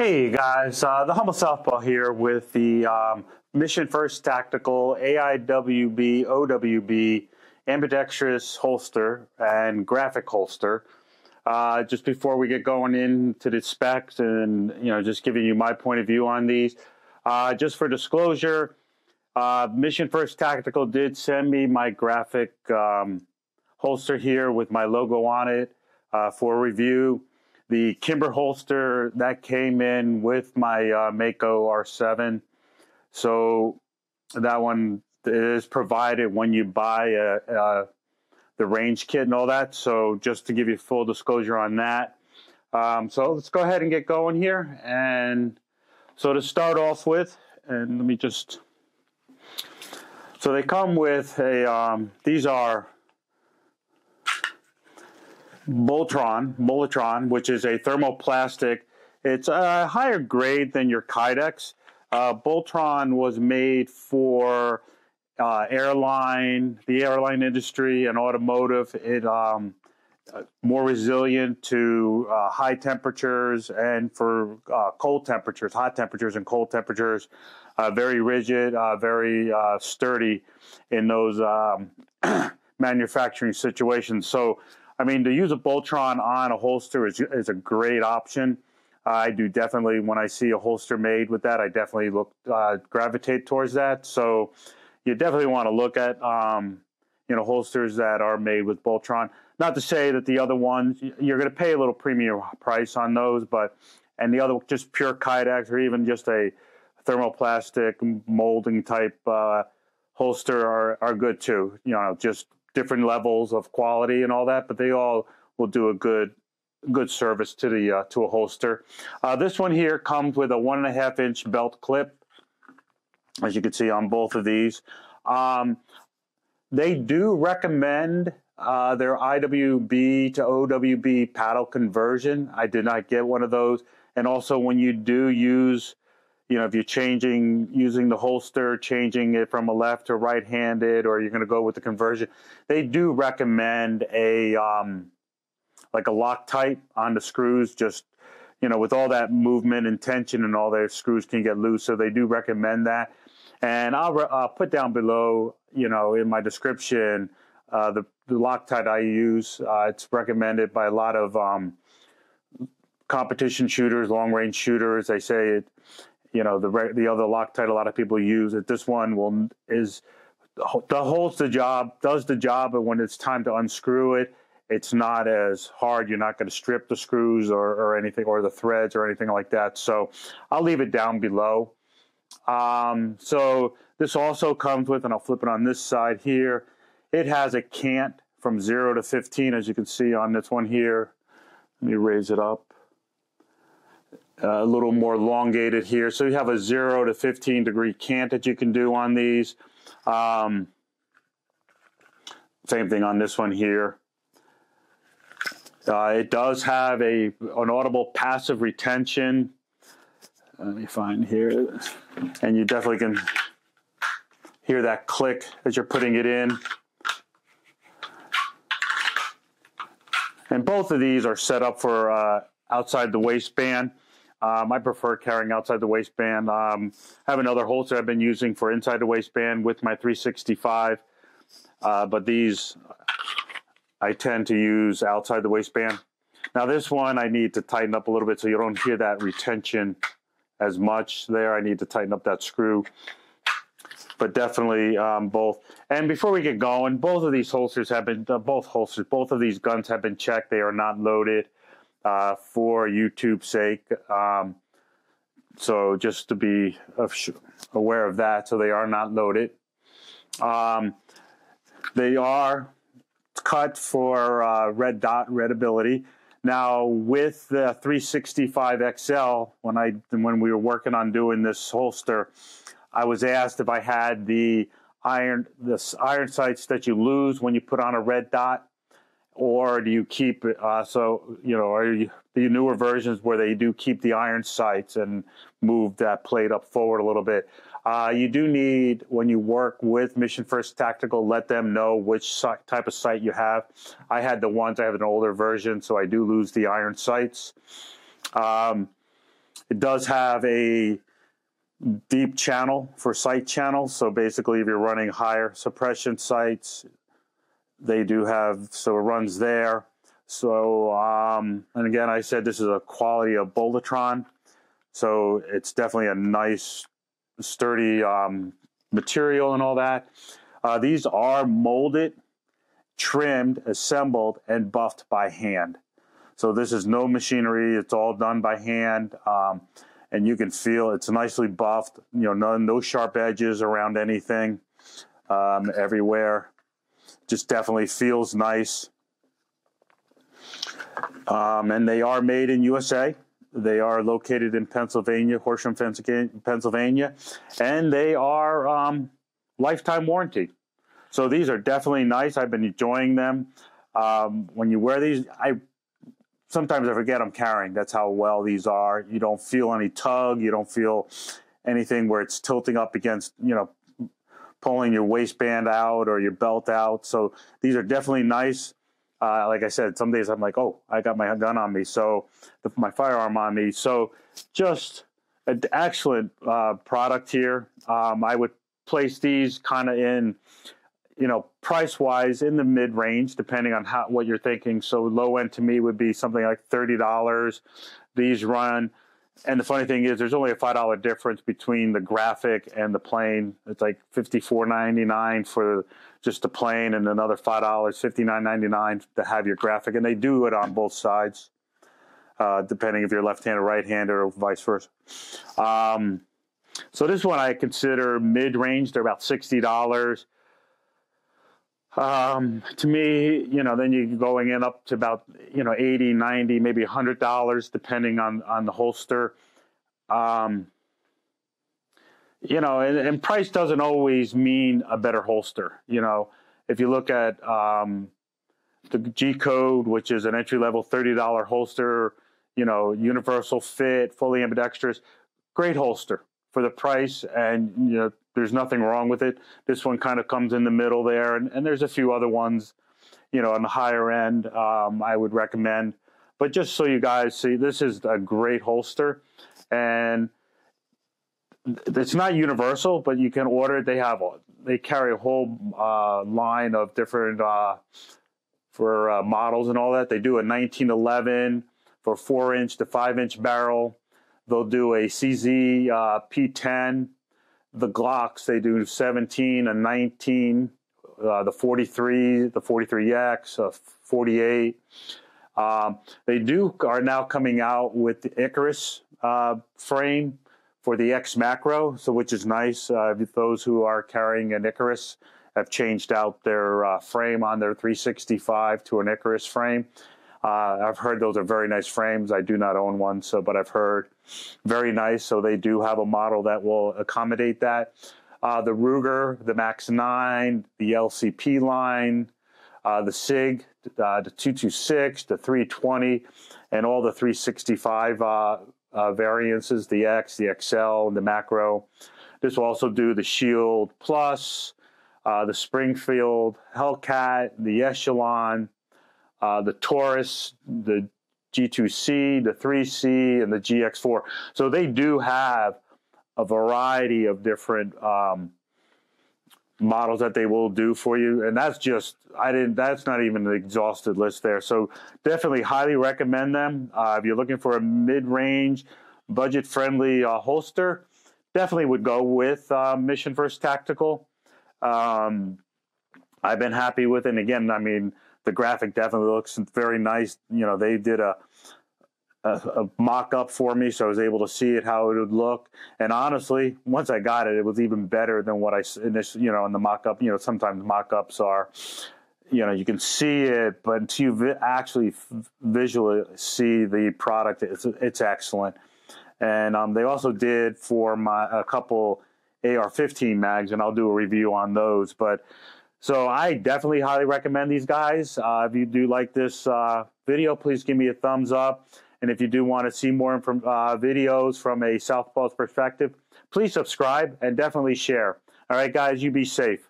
Hey guys, uh, the Humble Southpaw here with the um, Mission First Tactical AIWB OWB ambidextrous holster and graphic holster. Uh, just before we get going into the specs and you know just giving you my point of view on these, uh, just for disclosure, uh, Mission First Tactical did send me my graphic um, holster here with my logo on it uh, for review. The Kimber holster that came in with my uh, Mako R7. So that one is provided when you buy a, a, the range kit and all that. So just to give you full disclosure on that. Um, so let's go ahead and get going here. And so to start off with, and let me just, so they come with a, um, these are Boltaron, Molitron, which is a thermoplastic. It's a higher grade than your Kydex. Uh, Boltaron was made for uh, airline, the airline industry, and automotive. It um, uh, more resilient to uh, high temperatures and for uh, cold temperatures, hot temperatures and cold temperatures. Uh, very rigid, uh, very sturdy in those um, manufacturing situations. So I mean, to use a Boltaron on a holster is, is a great option. I do definitely, when I see a holster made with that, I definitely look, uh, gravitate towards that. So you definitely want to look at, um, you know, holsters that are made with Boltaron. Not to say that the other ones, you're going to pay a little premium price on those, but, and the other, just pure Kydex or even just a thermoplastic molding type uh, holster are, are good too. You know, just different levels of quality and all that, but they all will do a good good service to the uh, to a holster. Uh, this one here comes with a one and a half inch belt clip, as you can see on both of these. Um, they do recommend uh, their IWB to OWB paddle conversion. I did not get one of those. And also, when you do use you know, if you're changing, using the holster, changing it from a left to right handed, or you're going to go with the conversion, they do recommend a, um, like a Loctite on the screws, just, you know, with all that movement and tension and all their screws can get loose. So they do recommend that. And I'll, I'll put down below, you know, in my description, uh, the, the Loctite I use. Uh, it's recommended by a lot of um, competition shooters, long range shooters. They say it you know the the other Loctite a lot of people use it. This one will is the holds the job, does the job, but when it's time to unscrew it, it's not as hard. You're not going to strip the screws or, or anything, or the threads or anything like that. So I'll leave it down below. Um, so this also comes with, and I'll flip it on this side here. It has a cant from zero to 15, as you can see on this one here. Let me raise it up a little more elongated here. So you have a 0 to 15 degree cant that you can do on these. Um, same thing on this one here. Uh, it does have a an audible passive retention. Let me find here. And you definitely can hear that click as you're putting it in. And both of these are set up for uh, outside the waistband. Um, I prefer carrying outside the waistband. Um, I have another holster I've been using for inside the waistband with my 365, uh, but these I tend to use outside the waistband. Now this one I need to tighten up a little bit so you don't hear that retention as much there. I need to tighten up that screw, but definitely um, both. And before we get going, both of these holsters have been, uh, both holsters, both of these guns have been checked. They are not loaded uh, for YouTube's sake. Um, so just to be aware of that, so they are not loaded. Um, they are cut for uh, red dot readability. Now with the 365 XL, when I when we were working on doing this holster, I was asked if I had the iron the iron sights that you lose when you put on a red dot or do you keep uh, so you know are you, the newer versions where they do keep the iron sights and move that plate up forward a little bit uh, you do need when you work with mission first tactical let them know which type of sight you have i had the ones i have an older version so i do lose the iron sights um, it does have a deep channel for sight channels. So basically, if you're running higher suppression sights, they do have, so it runs there. So, um, and again, I said this is a quality of Boltaron. So it's definitely a nice, sturdy um, material and all that. Uh, these are molded, trimmed, assembled, and buffed by hand. So this is no machinery. It's all done by hand. Um, and you can feel it's nicely buffed. You know, no, no sharp edges around anything um, everywhere. Just definitely feels nice. Um, and they are made in USA. They are located in Pennsylvania, Horsham, Pennsylvania, and they are um, lifetime warranty. So these are definitely nice. I've been enjoying them. Um, when you wear these, I sometimes I forget I'm carrying. That's how well these are. You don't feel any tug. You don't feel anything where it's tilting up against, you know, pulling your waistband out or your belt out. So these are definitely nice. Uh, like I said, some days I'm like, oh, I got my gun on me, so my firearm on me. So just an excellent uh, product here. Um, I would place these kind of in you know, price wise in the mid range, depending on how what you're thinking. So low end to me would be something like thirty dollars. These run, and the funny thing is, there's only a five dollar difference between the graphic and the plain. It's like fifty four ninety nine for just the plain, and another five dollars, fifty nine ninety nine to have your graphic. And they do it on both sides, uh, depending if you're left handed or right handed or vice versa. Um, so this one I consider mid range. They're about sixty dollars. Um, to me, you know, then you're going in up to about, you know, 80, 90, maybe $100, depending on, on the holster. Um, you know, and, and, price doesn't always mean a better holster. You know, if you look at um, the G Code, which is an entry level $30 holster, you know, universal fit, fully ambidextrous, great holster for the price. And, you know, there's nothing wrong with it. This one kind of comes in the middle there, and, and there's a few other ones, you know, on the higher end. Um, I would recommend, but just so you guys see, this is a great holster, and it's not universal, but you can order it. They have they carry a whole uh, line of different uh, for uh, models and all that. They do a 1911 for four inch to five inch barrel. They'll do a CZ uh, P10 the Glocks, they do 17 and 19, uh, the 43, the 43X, uh, 48. Um, they do are now coming out with the Icarus uh, frame for the X Macro, so which is nice. Uh, those who are carrying an Icarus have changed out their uh, frame on their 365 to an Icarus frame. Uh, I've heard those are very nice frames. I do not own one, so but I've heard very nice. So they do have a model that will accommodate that. Uh, the Ruger, the Max 9, the LCP line, uh, the SIG, uh, the 226, the 320, and all the 365 uh, uh, variances, the X, the XL, and the Macro. This will also do the Shield Plus, the Springfield Hellcat, the Echelon, uh, the Taurus, the G2C, the 3C, and the GX4. So they do have a variety of different um, models that they will do for you, and that's just I didn't. That's not even an exhausted list there. So definitely highly recommend them uh, if you're looking for a mid-range, budget-friendly uh, holster. Definitely would go with uh, Mission First Tactical. Um, I've been happy with it. And again, I mean, the graphic definitely looks very nice. You know, they did a, a, a mock up for me, so I was able to see it how it would look. And honestly, once I got it, it was even better than what I initially, you know, in the mock up. You know, sometimes mock ups are, you know, you can see it, but until you vi- actually visually see the product, it's it's excellent. And um, they also did for my a couple AR-15 mags, and I'll do a review on those, but so I definitely highly recommend these guys. Uh, if you do like this uh, video, please give me a thumbs up. And if you do want to see more from, uh, videos from a Southpaw's perspective, please subscribe and definitely share. All right, guys, you be safe.